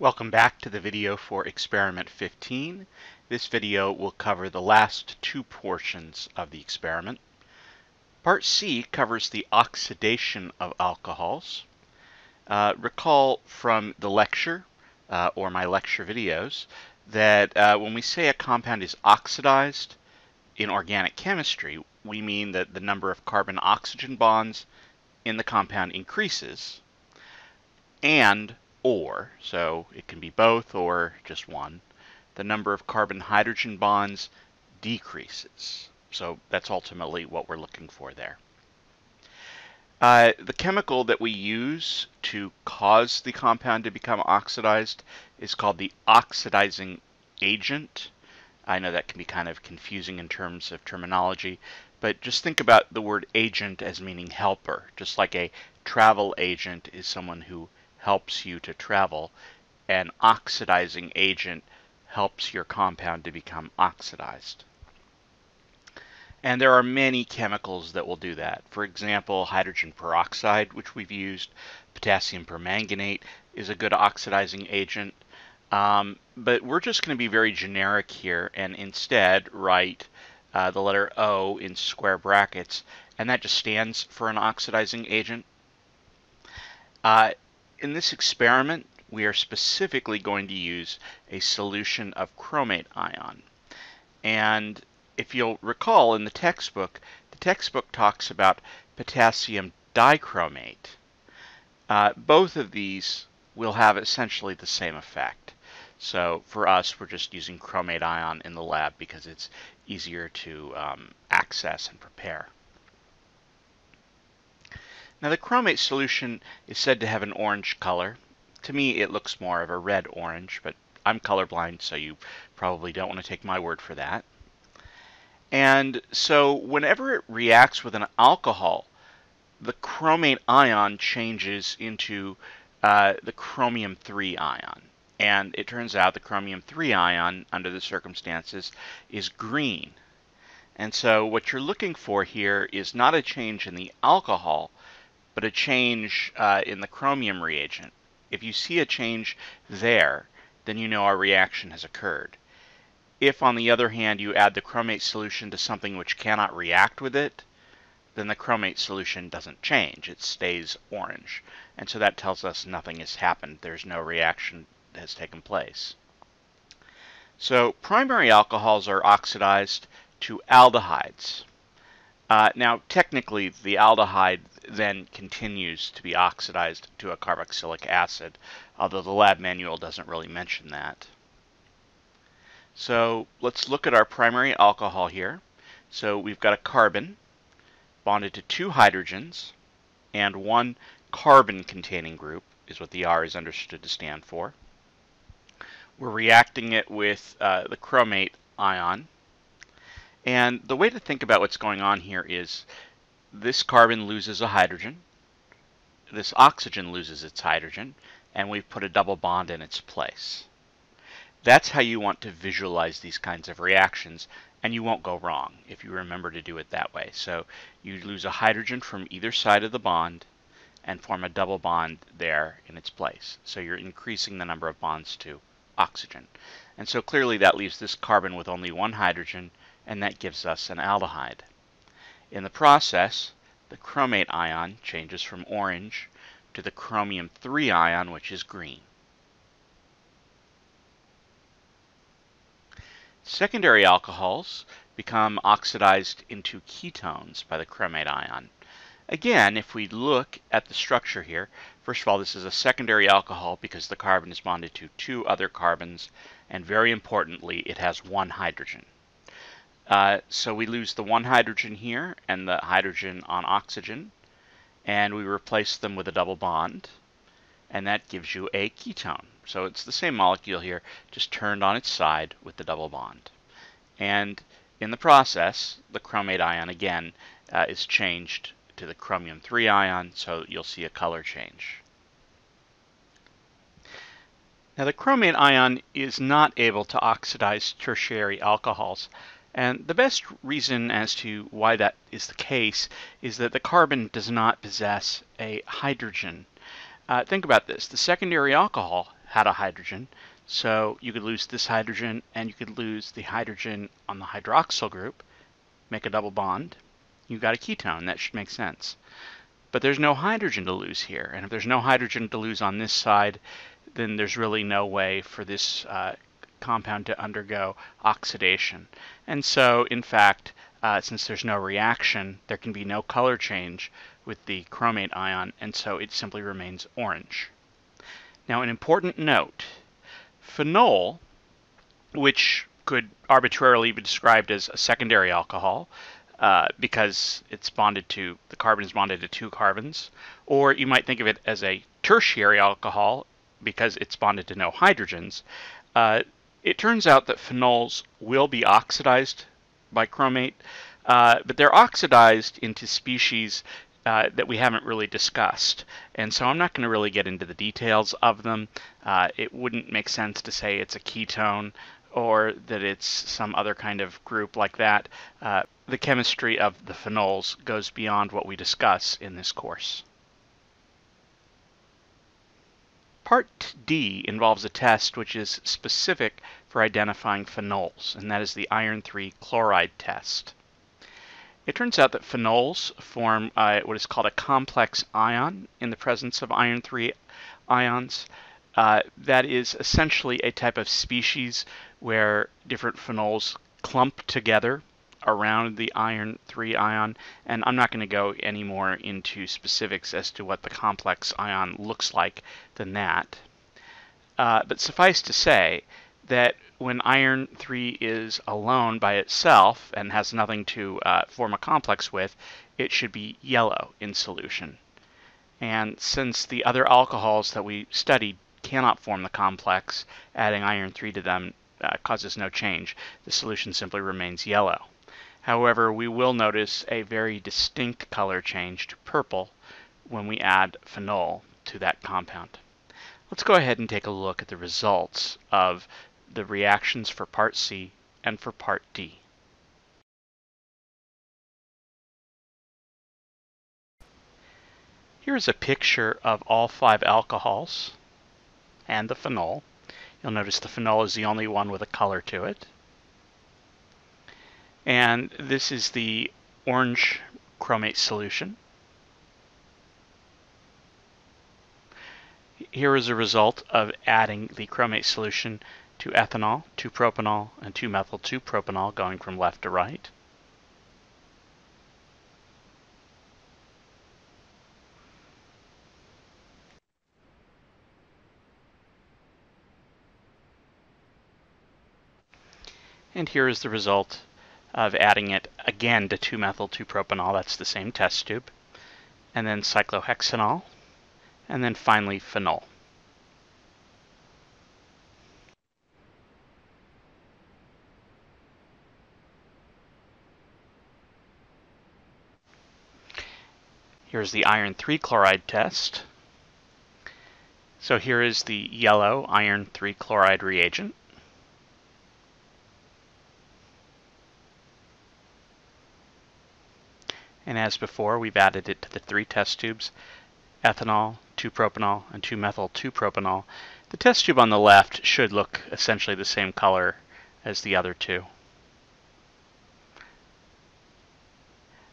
Welcome back to the video for experiment 15. This video will cover the last two portions of the experiment. Part C covers the oxidation of alcohols. Uh, recall from the lecture uh, or my lecture videos that uh, when we say a compound is oxidized in organic chemistry, we mean that the number of carbon-oxygen bonds in the compound increases and or, so it can be both or just one, the number of carbon-hydrogen bonds decreases. So that's ultimately what we're looking for there. Uh, the chemical that we use to cause the compound to become oxidized is called the oxidizing agent. I know that can be kind of confusing in terms of terminology, but just think about the word agent as meaning helper, just like a travel agent is someone who helps you to travel. An oxidizing agent helps your compound to become oxidized. And there are many chemicals that will do that. For example, hydrogen peroxide, which we've used, potassium permanganate is a good oxidizing agent. Um, but we're just going to be very generic here and instead write uh, the letter O in square brackets, and that just stands for an oxidizing agent. Uh, in this experiment, we are specifically going to use a solution of chromate ion. And if you'll recall in the textbook, the textbook talks about potassium dichromate. Uh, both of these will have essentially the same effect. So for us, we're just using chromate ion in the lab because it's easier to um, access and prepare. Now the chromate solution is said to have an orange color. To me it looks more of a red-orange, but I'm colorblind so you probably don't want to take my word for that. And so whenever it reacts with an alcohol, the chromate ion changes into uh, the chromium 3 ion. And it turns out the chromium 3 ion, under the circumstances, is green. And so what you're looking for here is not a change in the alcohol, but a change uh, in the chromium reagent. If you see a change there, then you know our reaction has occurred. If, on the other hand, you add the chromate solution to something which cannot react with it, then the chromate solution doesn't change. It stays orange. And so that tells us nothing has happened. There's no reaction that has taken place. So primary alcohols are oxidized to aldehydes. Uh, now, technically, the aldehyde then continues to be oxidized to a carboxylic acid, although the lab manual doesn't really mention that. So let's look at our primary alcohol here. So we've got a carbon bonded to two hydrogens and one carbon-containing group is what the R is understood to stand for. We're reacting it with uh, the chromate ion. And the way to think about what's going on here is this carbon loses a hydrogen, this oxygen loses its hydrogen, and we've put a double bond in its place. That's how you want to visualize these kinds of reactions, and you won't go wrong if you remember to do it that way. So you lose a hydrogen from either side of the bond and form a double bond there in its place. So you're increasing the number of bonds to oxygen. And so clearly that leaves this carbon with only one hydrogen, and that gives us an aldehyde. In the process, the chromate ion changes from orange to the chromium 3 ion, which is green. Secondary alcohols become oxidized into ketones by the chromate ion. Again, if we look at the structure here, first of all, this is a secondary alcohol because the carbon is bonded to two other carbons, and very importantly, it has one hydrogen. Uh, so we lose the one hydrogen here and the hydrogen on oxygen, and we replace them with a double bond, and that gives you a ketone. So it's the same molecule here, just turned on its side with the double bond. And in the process, the chromate ion again uh, is changed to the chromium 3 ion, so you'll see a color change. Now the chromate ion is not able to oxidize tertiary alcohols. And the best reason as to why that is the case is that the carbon does not possess a hydrogen. Uh, think about this. The secondary alcohol had a hydrogen. So you could lose this hydrogen and you could lose the hydrogen on the hydroxyl group, make a double bond. You've got a ketone. That should make sense. But there's no hydrogen to lose here. And if there's no hydrogen to lose on this side, then there's really no way for this uh, compound to undergo oxidation. And so, in fact, uh, since there's no reaction, there can be no color change with the chromate ion, and so it simply remains orange. Now, an important note phenol, which could arbitrarily be described as a secondary alcohol, uh, because it's bonded to the carbon is bonded to two carbons, or you might think of it as a tertiary alcohol because it's bonded to no hydrogens. Uh, it turns out that phenols will be oxidized by chromate, uh, but they're oxidized into species uh, that we haven't really discussed. And so I'm not going to really get into the details of them. Uh, it wouldn't make sense to say it's a ketone or that it's some other kind of group like that. Uh, the chemistry of the phenols goes beyond what we discuss in this course. Part D involves a test which is specific for identifying phenols, and that is the iron 3 chloride test. It turns out that phenols form uh, what is called a complex ion in the presence of iron 3 ions. Uh, that is essentially a type of species where different phenols clump together around the iron 3 ion, and I'm not going to go any more into specifics as to what the complex ion looks like than that. Uh, but suffice to say that when iron 3 is alone by itself and has nothing to uh, form a complex with, it should be yellow in solution. And since the other alcohols that we studied cannot form the complex, adding iron 3 to them uh, causes no change. The solution simply remains yellow. However, we will notice a very distinct color change to purple when we add phenol to that compound. Let's go ahead and take a look at the results of the reactions for part C and for part D. Here is a picture of all five alcohols and the phenol. You'll notice the phenol is the only one with a color to it. And this is the orange chromate solution. Here is a result of adding the chromate solution to ethanol, 2-propanol, and 2-methyl-2-propanol going from left to right. And here is the result of adding it again to 2-methyl-2-propanol, that's the same test tube, and then cyclohexanol, and then finally phenol. Here's the iron 3 chloride test. So here is the yellow iron 3 chloride reagent. And as before, we've added it to the three test tubes, ethanol, 2-propanol, and 2-methyl-2-propanol. The test tube on the left should look essentially the same color as the other two.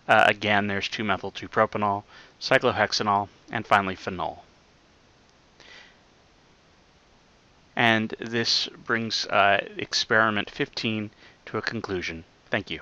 Uh, again, there's 2-methyl-2-propanol, cyclohexanol, and finally phenol. And this brings uh, experiment 15 to a conclusion. Thank you.